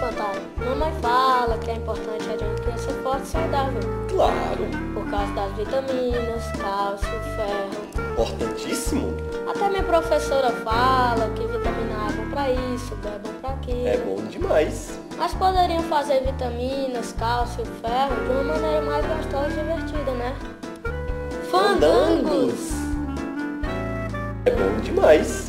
Fantástico. Mamãe fala que é importante é a gente criança forte e saudável. Claro, Por causa das vitaminas, cálcio, ferro. importantíssimo. Até minha professora fala que vitamina A é bom pra isso, B é bom pra aquilo. É bom demais. Mas poderiam fazer vitaminas, cálcio, ferro de uma maneira mais gostosa e divertida, né? Fandangos! É bom demais.